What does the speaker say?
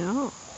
No.